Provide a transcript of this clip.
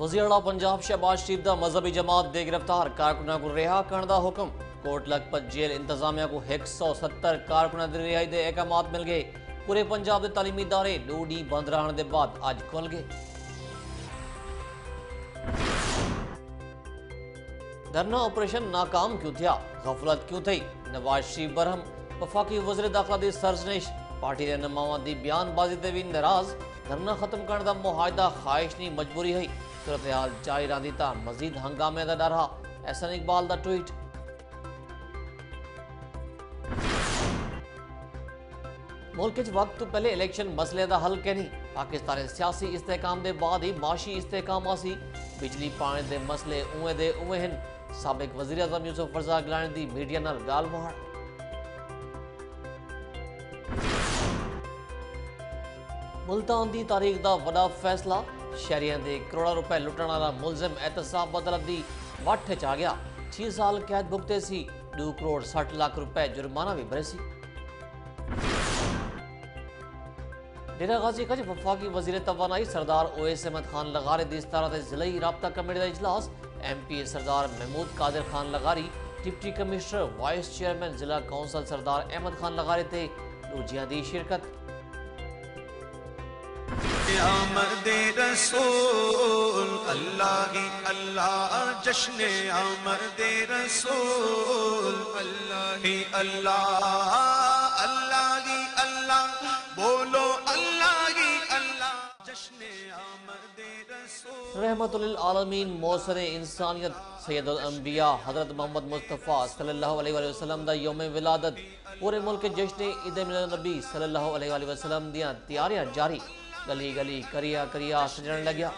وزیر پنجاب شہباز شریف دا مذہبی جماعت دے گرفتار کارکنہ کو رہا کرن دا حکم۔ کوٹ لگ لکھپت جیل انتظامیہ کو ہک سو ستر کارکنہ دے رہائی دے اکامات مل گئے۔ پورے پنجاب دے تعلیمی دارے دو بند رہن دے بعد آج کھل گئے۔ دھرنا آپریشن ناکام کیوں تھیا؟ غفلت کیوں تھی؟ نواز شریف برہم، وفاقی وزر داخلہ دی سرزنش، پارٹی رہنماواں دی بیان بازی دے بھی نراز دھرنا ختم کرن دا معاہدہ خواہش نہیں مجبوری ہوئی۔ صورتحال جاری رہندی تا مزید ہنگامے دا ڈرہا احسن اقبال دا ٹویٹ ملک وقت تو پہلے الیکشن مسئلے دا حل کے نہیں پاکستان سیاسی استحقام دے بعد ہی معاشی استحقام آسی بجلی پانے دے مسئلے اوے دے اوے ہن سابق وزیراعظم یوسف فرزا گلان دی میڈیا نال گال مہار ملتان دی تاریخ دا وڈا فیصلہ ਸ਼ਹਿਰੀਆਂ دے کروڑا روپے لٹنا دا ملزم ਐਤਸਾਬ ਬਦਲਤ دی وٹھے چا گیا چھ سال قید ਕੈਦ سی دو کروڑ سٹھ لاکھ روپے ਰੁਪਏ بھی ਵੀ سی ਸੀ। ڈیرا غازی کچھ وفاقی وزیر توانائی سردار او ایس احمد خان لغاری دی دے زلائی رابطہ کمیٹی دا اجلاس M P A Sardar Mahmood Qadir Khan لغاری deputy commissioner vice chairman زلہ کاؤنسل سردار احمد خان لغاری تے لوجیاں دی شرکت آمد رسول، اللہ ہی اللہ، جشن آمد رسول، اللہ ہی اللہ اللہ ہی اللہ، بولو اللہ ہی اللہ، جشن آمد رسول۔ رحمت للعالمین موسر انسانیت، سید الانبیاء، حضرت محمد مصطفیٰ صلی اللہ علیہ وآلہ وسلم دا یوم ولادت، پورے ملک جشن عید میلاد نبی صلی اللہ علیہ وآلہ وسلم دیاں تیاریاں جاری۔ گلی گلی کریا کریا سجن لگیا